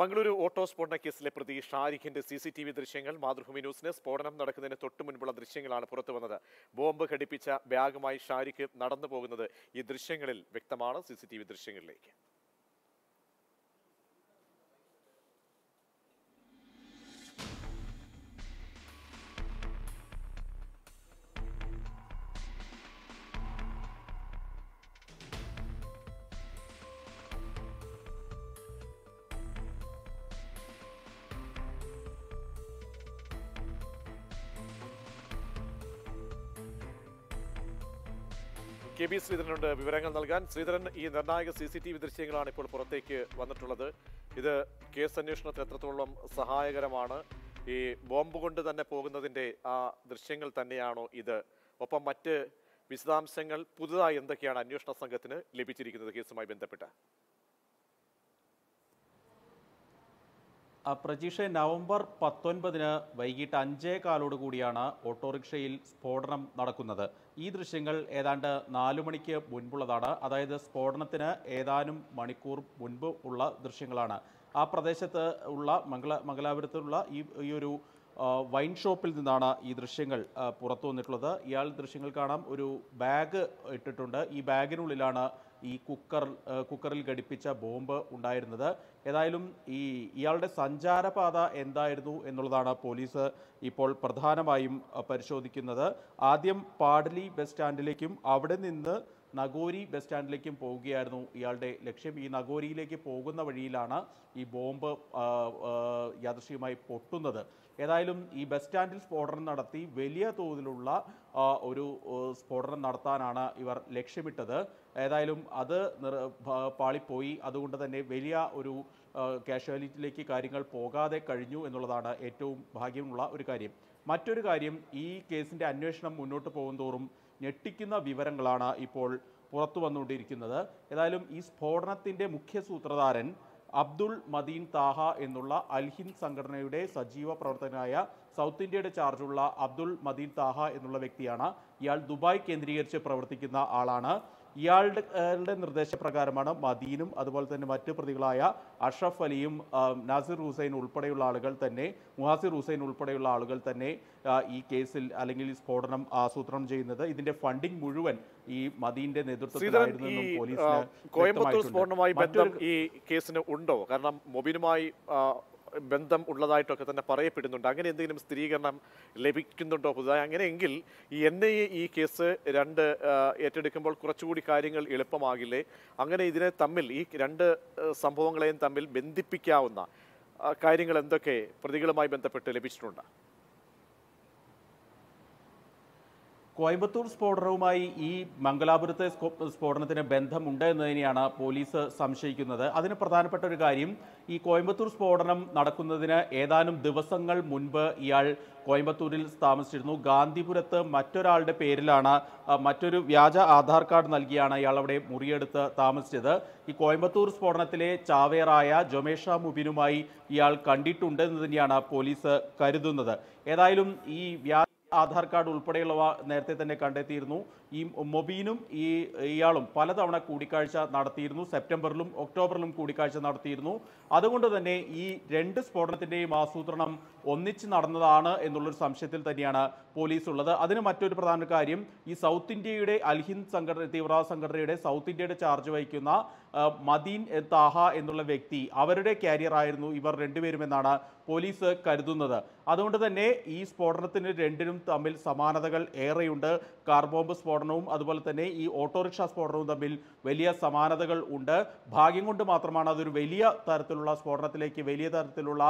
Mangaluru auto സ്ഫോടന കേസിലെ പ്രതി ഷാരിഖിന്റെ സി സി ടി വി ദൃശ്യങ്ങൾ മാതൃഭൂമി ന്യൂസിന് സ്ഫോടനം നടക്കുന്നതിന് തൊട്ടു മുൻപുള്ള ദൃശ്യങ്ങളാണ് പുറത്തു വന്നത്. ബോംബ് ഘടിപ്പിച്ച ബാഗുമായി ഷാരിഖ് നടന്നു പോകുന്നത് ഈ ദൃശ്യങ്ങളിൽ വ്യക്തമാണ് സി സി ടി വി ദൃശ്യങ്ങളിലേക്ക്. കെ ബി ശ്രീധരനുണ്ട് വിവരങ്ങൾ നൽകാൻ. ശ്രീധരൻ ഈ നിർണായക സി സി ടി വി ദൃശ്യങ്ങളാണ് ഇപ്പോൾ പുറത്തേക്ക് വന്നിട്ടുള്ളത്. ഇത് കേസ് അന്വേഷണത്തിന് എത്രത്തോളം സഹായകരമാണ്? ഈ ബോംബ് കൊണ്ട് തന്നെ പോകുന്നതിന്റെ ആ ദൃശ്യങ്ങൾ തന്നെയാണോ ഇത്? ഒപ്പം മറ്റ് വിശദാംശങ്ങൾ പുതുതായി എന്തൊക്കെയാണ് അന്വേഷണ സംഘത്തിന് ലഭിച്ചിരിക്കുന്നത് കേസുമായി ബന്ധപ്പെട്ട്? പ്രജീഷ് നവംബർ പത്തൊൻപതിന് വൈകിട്ട് അഞ്ചേ കാലോട് കൂടിയാണ് ഓട്ടോറിക്ഷയിൽ സ്ഫോടനം നടക്കുന്നത്. ഈ ദൃശ്യങ്ങൾ ഏതാണ്ട് നാലു മണിക്ക് മുൻപുള്ളതാണ്. അതായത് സ്ഫോടനത്തിന് ഏതാനും മണിക്കൂർ മുൻപ് ഉള്ള ദൃശ്യങ്ങളാണ്. ആ പ്രദേശത്ത് ഉള്ള മംഗള മംഗലാപുരത്തുള്ള ഈ ഒരു വൈൻ ഷോപ്പിൽ നിന്നാണ് ഈ ദൃശ്യങ്ങൾ പുറത്തു വന്നിട്ടുള്ളത്. ഇയാൾ ദൃശ്യങ്ങൾ കാണാം. ഒരു ബാഗ് ഇട്ടിട്ടുണ്ട്. ഈ ബാഗിനുള്ളിലാണ് ഈ കുക്കർ കുക്കറിൽ ഘടിപ്പിച്ച ബോംബ് ഉണ്ടായിരുന്നത്. ഏതായാലും ഈ ഇയാളുടെ സഞ്ചാരപാത എന്തായിരുന്നു എന്നുള്ളതാണ് പോലീസ് ഇപ്പോൾ പ്രധാനമായും പരിശോധിക്കുന്നത്. ആദ്യം പാഡലി ബസ് സ്റ്റാൻഡിലേക്കും അവിടെ നിന്ന് നഗോരി ബസ് സ്റ്റാൻഡിലേക്കും പോവുകയായിരുന്നു ഇയാളുടെ ലക്ഷ്യം. ഈ നഗോരിയിലേക്ക് പോകുന്ന വഴിയിലാണ് ഈ ബോംബ് യാദൃശ്ചികമായി പൊട്ടുന്നത്. ഏതായാലും ഈ ബസ് സ്റ്റാൻഡിൽ സ്ഫോടനം നടത്തി വലിയ തോതിലുള്ള ഒരു സ്ഫോടനം നടത്താനാണ് ഇവർ ലക്ഷ്യമിട്ടത്. ഏതായാലും അത് പാളിപ്പോയി. അതുകൊണ്ട് തന്നെ വലിയ ഒരു കാഷ്വാലിറ്റിയിലേക്ക് കാര്യങ്ങൾ പോകാതെ കഴിഞ്ഞു എന്നുള്ളതാണ് ഏറ്റവും ഭാഗ്യമുള്ള ഒരു കാര്യം. മറ്റൊരു കാര്യം ഈ കേസിന്റെ അന്വേഷണം മുന്നോട്ട് പോകുന്തോറും ഞെട്ടിക്കുന്ന വിവരങ്ങളാണ് ഇപ്പോൾ പുറത്തു വന്നുകൊണ്ടിരിക്കുന്നത്. ഏതായാലും ഈ സ്ഫോടനത്തിന്റെ മുഖ്യ സൂത്രധാരൻ അബ്ദുൾ മദീൻ താഹ എന്നുള്ള അൽഹിൻ സംഘടനയുടെ സജീവ പ്രവർത്തകനായ സൗത്ത് ഇന്ത്യയുടെ ചാർജുള്ള അബ്ദുൾ മദീൻ താഹ എന്നുള്ള വ്യക്തിയാണ്. ഇയാൾ ദുബായ് കേന്ദ്രീകരിച്ച് പ്രവർത്തിക്കുന്ന ആളാണ്. ഇയാളുടെ നിർദ്ദേശപ്രകാരമാണ് മദീനും അതുപോലെ തന്നെ മറ്റ് പ്രതികളായ അഷ്റഫ് അലിയും നാസിർ ഹുസൈൻ ഉൾപ്പെടെയുള്ള ആളുകൾ തന്നെ മുഹാസിർ ഹുസൈൻ ഉൾപ്പെടെയുള്ള ആളുകൾ തന്നെ ഈ കേസിൽ അല്ലെങ്കിൽ ഈ സ്ഫോടനം ആസൂത്രണം ചെയ്യുന്നത്. ഇതിന്റെ ഫണ്ടിംഗ് മുഴുവൻ ഈ മദീന്റെ നേതൃത്വത്തിലായിരുന്നു കോയമ്പത്തൂർ. സ്ഫോടനവുമായി ബന്ധം ഈ കേസിന് ഉണ്ടോ? കാരണം മൊബിനുമായി ബന്ധം ഉള്ളതായിട്ടൊക്കെ തന്നെ പറയപ്പെടുന്നുണ്ട്. അങ്ങനെ എന്തെങ്കിലും സ്ഥിരീകരണം ലഭിക്കുന്നുണ്ടോ പുതുതായി? അങ്ങനെയെങ്കിൽ ഈ എൻ ഐ എ ഈ കേസ് രണ്ട് ഏറ്റെടുക്കുമ്പോൾ കുറച്ചുകൂടി കാര്യങ്ങൾ എളുപ്പമാകില്ലേ? അങ്ങനെ ഇതിനെ തമ്മിൽ ഈ രണ്ട് സംഭവങ്ങളെയും തമ്മിൽ ബന്ധിപ്പിക്കാവുന്ന കാര്യങ്ങൾ എന്തൊക്കെ പ്രതികളുമായി ബന്ധപ്പെട്ട് ലഭിച്ചിട്ടുണ്ട്? കോയമ്പത്തൂർ സ്ഫോടനവുമായി ഈ മംഗലാപുരത്തെ സ്ഫോടനത്തിന് ബന്ധമുണ്ട് എന്ന് തന്നെയാണ് പോലീസ് സംശയിക്കുന്നത്. അതിന് പ്രധാനപ്പെട്ട ഒരു കാര്യം ഈ കോയമ്പത്തൂർ സ്ഫോടനം നടക്കുന്നതിന് ഏതാനും ദിവസങ്ങൾ മുൻപ് ഇയാൾ കോയമ്പത്തൂരിൽ താമസിച്ചിരുന്നു. ഗാന്ധിപുരത്ത് മറ്റൊരാളുടെ പേരിലാണ് മറ്റൊരു വ്യാജ ആധാർ കാർഡ് നൽകിയാണ് ഇയാൾ അവിടെ മുറിയെടുത്ത് താമസിച്ചത്. ഈ കോയമ്പത്തൂർ സ്ഫോടനത്തിലെ ചാവേറായ ജൊമേഷ മുബിനുമായി ഇയാൾ കണ്ടിട്ടുണ്ട് എന്ന് തന്നെയാണ് പോലീസ് കരുതുന്നത്. ഏതായാലും ഈ വ്യാജ ആധാർ കാർഡ് ഉൾപ്പെടെയുള്ളവ നേരത്തെ തന്നെ കണ്ടെത്തിയിരുന്നു. ഈ മൊബീനും ഈ ഇയാളും പലതവണ കൂടിക്കാഴ്ച നടത്തിയിരുന്നു. സെപ്റ്റംബറിലും ഒക്ടോബറിലും കൂടിക്കാഴ്ച നടത്തിയിരുന്നു. അതുകൊണ്ട് തന്നെ ഈ രണ്ട് സ്ഫോടനത്തിന്റെയും ആസൂത്രണം ഒന്നിച്ച് നടന്നതാണ് എന്നുള്ളൊരു സംശയത്തിൽ തന്നെയാണ് പോലീസ് ഉള്ളത് അതിന് മറ്റൊരു പ്രധാന കാര്യം ഈ സൗത്ത് ഇന്ത്യയുടെ അൽഹിന്ദ് സംഘടന തീവ്രവാദ സംഘടനയുടെ സൗത്ത് ഇന്ത്യയുടെ ചാർജ് വഹിക്കുന്ന മദീൻ താഹ എന്നുള്ള വ്യക്തി അവരുടെ കാരിയർ ആയിരുന്നു ഇവർ രണ്ടുപേരുമെന്നാണ് പോലീസ് കരുതുന്നത്. അതുകൊണ്ട് തന്നെ ഈ സ്ഫോടനത്തിന് രണ്ടിനും തമ്മിൽ സമാനതകൾ ഏറെയുണ്ട്. കാർ ബോംബ് സ്ഫോടനവും അതുപോലെ തന്നെ ഈ ഓട്ടോറിക്ഷ സ്ഫോടനവും തമ്മിൽ വലിയ സമാനതകൾ ഉണ്ട്. ഭാഗ്യം കൊണ്ട് മാത്രമാണ് അതൊരു വലിയ തരത്തിലുള്ള സ്ഫോടനത്തിലേക്ക് വലിയ തരത്തിലുള്ള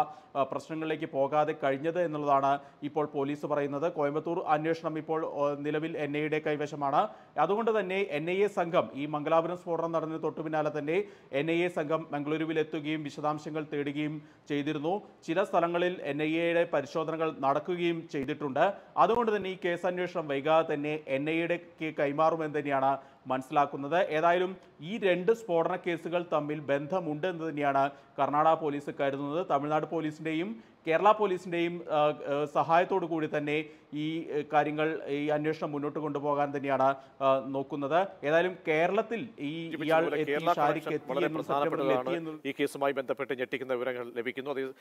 പ്രശ്നങ്ങളിലേക്ക് പോകാതെ കഴിഞ്ഞത് എന്നുള്ളതാണ് ഇപ്പോൾ പോലീസ് പറയുന്നത്. കോയമ്പത്തൂർ അന്വേഷണം ഇപ്പോൾ നിലവിൽ എൻ ഐയുടെ കൈവശമാണ്. അതുകൊണ്ട് തന്നെ എൻ ഐ എ സംഘം ഈ മംഗലാപുരം സ്ഫോടനം നടന്നതിന് തൊട്ടു പിന്നാലെ തന്നെ എൻ ഐ എ സംഘം മംഗളൂരുവിൽ എത്തുകയും വിശദാംശങ്ങൾ തേടുകയും ചെയ്തിരുന്നു. ചില സ്ഥലങ്ങളിൽ എൻ ഐ എയുടെ പരിശോധനകൾ നടക്കുകയും ചെയ്തിട്ടുണ്ട്. അതുകൊണ്ട് തന്നെ ഈ കേസ് അന്വേഷണം വൈകാതെ തന്നെ എൻ ഐ എയുടെ കൈമാറുമെന്ന് തന്നെയാണ് മനസ്സിലാക്കുന്നത്. ഏതായാലും ഈ രണ്ട് സ്ഫോടന കേസുകൾ തമ്മിൽ ബന്ധമുണ്ട് എന്ന് തന്നെയാണ് കർണാടക പോലീസ് കരുതുന്നത്. തമിഴ്നാട് പോലീസിന്റെയും കേരള പോലീസിന്റെയും സഹായത്തോടു കൂടി തന്നെ ഈ കാര്യങ്ങൾ ഈ അന്വേഷണം മുന്നോട്ട് കൊണ്ടുപോകാൻ തന്നെയാണ് നോക്കുന്നത്. ഏതായാലും കേരളത്തിൽ ഈ ഇയാൾ എത്തി ഷാരിഖ് ഈ കേസുമായി ബന്ധപ്പെട്ട് ഞെട്ടിക്കുന്ന വിവരങ്ങൾ ലഭിക്കുന്നു. അത്